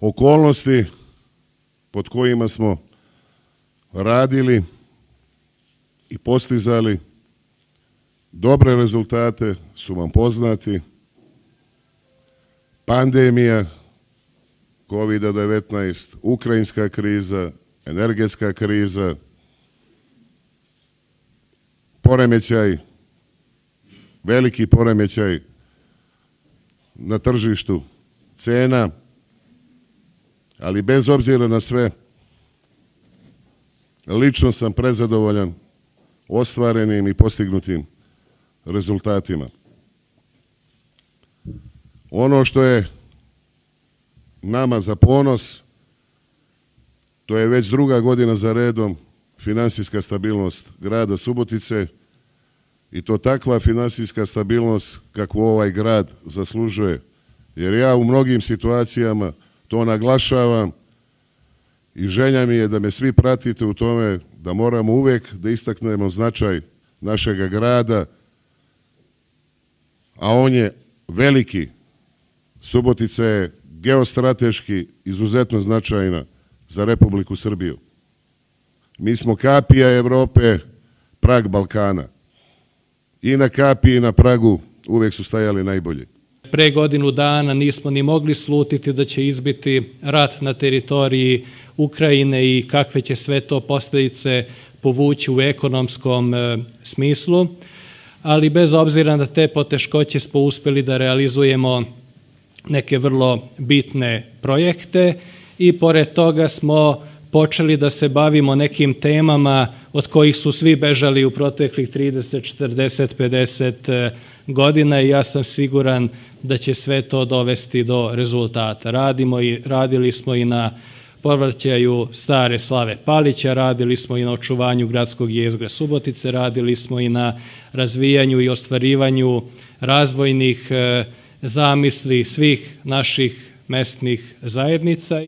Okolnosti pod kojima smo radili i postizali dobre rezultate su vam poznati. Pandemija COVID-19, ukrajinska kriza, energetska kriza, poremećaj, veliki poremećaj na tržištu cena, ali bez obzira na sve, lično sam prezadovoljan ostvarenim i postignutim rezultatima. Ono što je nama za ponos, to je već druga godina za redom finansijska stabilnost grada Subotice i to takva finansijska stabilnost kakvu ovaj grad zaslužuje. Jer ja u mnogim situacijama to naglašavam i želja mi je da me svi pratite u tome da moramo uvek da istaknemo značaj našega grada, a on je veliki. Subotica je geostrateški izuzetno značajna za Republiku Srbiju. Mi smo kapija Evrope, prag Balkana. I na kapiji i na pragu uvek su stajali najbolji. Pre godinu dana nismo ni mogli slutiti da će izbiti rat na teritoriji Ukrajine i kakve će sve to posledice povući u ekonomskom e, smislu, ali bez obzira na te poteškoće smo uspeli da realizujemo neke vrlo bitne projekte i pored toga smo počeli da se bavimo nekim temama od kojih su svi bežali u proteklih 30, 40, 50 godina i ja sam siguran da će sve to dovesti do rezultata. Radimo i, radili smo i na povrćaju stare slave Palića, radili smo i na očuvanju gradskog jezgra Subotice, radili smo i na razvijanju i ostvarivanju razvojnih e, zamisli svih naših mestnih zajednica.